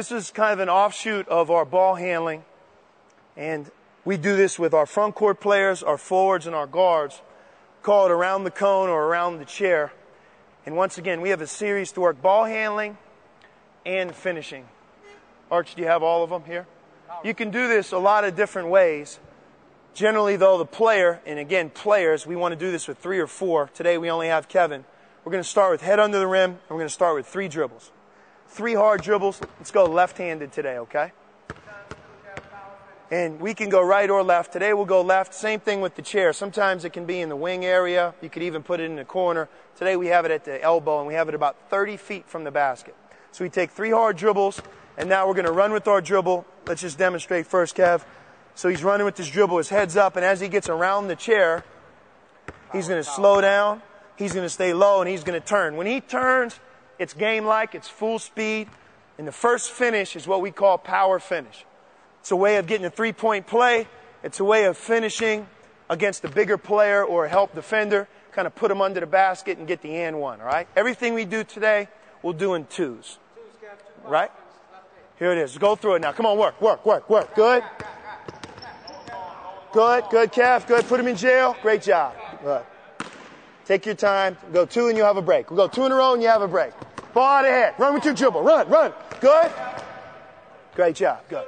This is kind of an offshoot of our ball handling. And we do this with our front court players, our forwards, and our guards. Call it around the cone or around the chair. And once again, we have a series to work ball handling and finishing. Arch, do you have all of them here? You can do this a lot of different ways. Generally, though, the player, and again, players, we want to do this with three or four. Today we only have Kevin. We're going to start with head under the rim, and we're going to start with three dribbles. Three hard dribbles. Let's go left handed today, okay? And we can go right or left. Today we'll go left. Same thing with the chair. Sometimes it can be in the wing area. You could even put it in the corner. Today we have it at the elbow, and we have it about 30 feet from the basket. So we take three hard dribbles, and now we're going to run with our dribble. Let's just demonstrate first, Kev. So he's running with his dribble, his head's up, and as he gets around the chair, he's going to slow down, he's going to stay low, and he's going to turn. When he turns, it's game like, it's full speed, and the first finish is what we call power finish. It's a way of getting a three point play, it's a way of finishing against a bigger player or a help defender, kind of put them under the basket and get the and one, all right? Everything we do today, we'll do in twos. Right? Here it is. Go through it now. Come on, work, work, work, work. Good. Good, good, Kev. Good. Put him in jail. Great job. Good. Take your time. Go two and you have a break. We'll go two in a row and you have a break. Out ahead. Run with your dribble. Run, run. Good. Great job. Good.